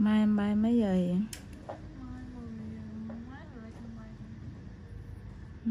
mai em bay mấy giờ vậy ừ.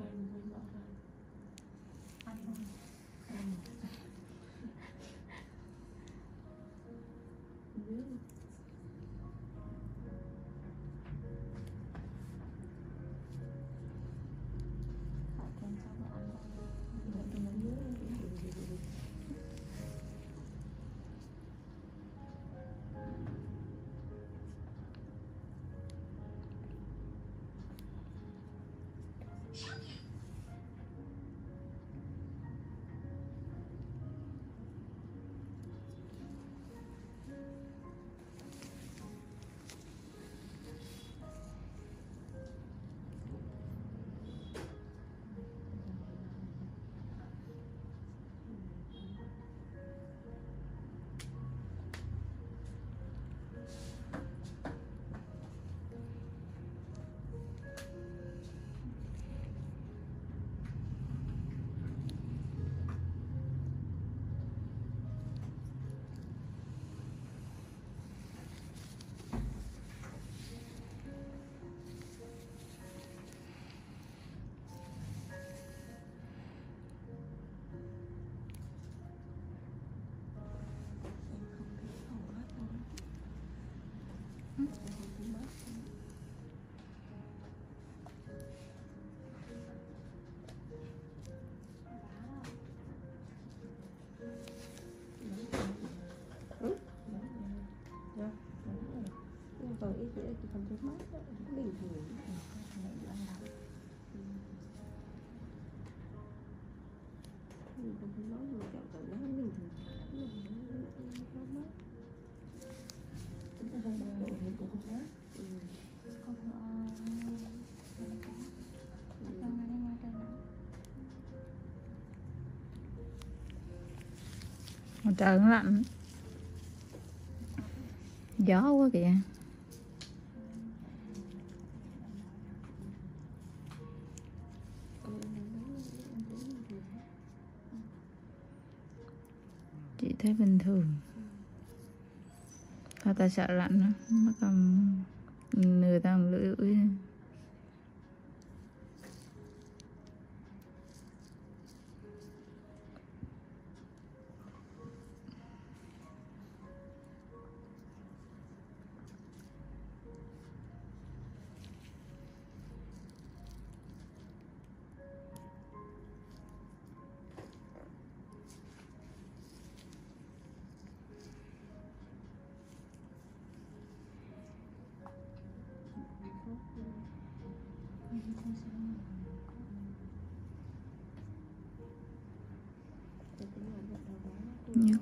mm-hmm. đừng nói mà chọn tự nó bình thường chúng ta đang đợi đồ của con đó con Trời lạnh. Gió quá kìa. chị thấy bình thường. Và ta sợ lạnh nó nó còn người ta lưỡi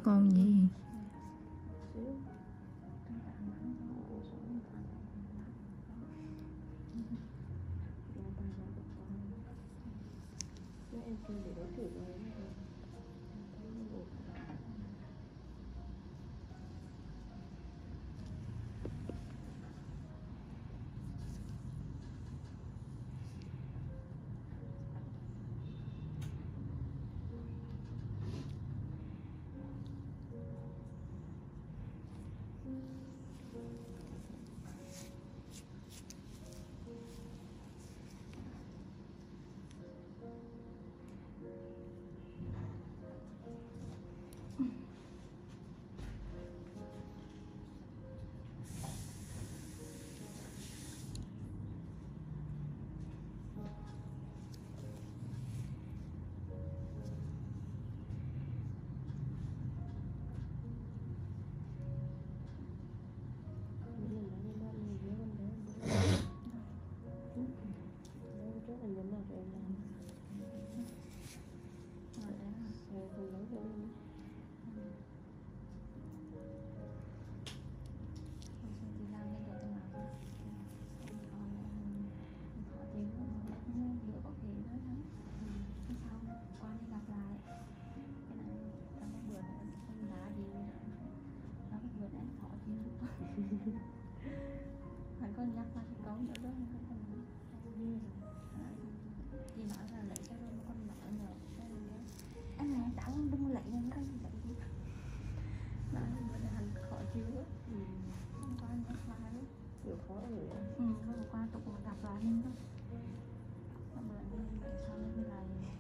con nhỉ? phố gửi ừ, hôm qua tụi cũng đặt ra nên đó. Mà bữa nay sao như này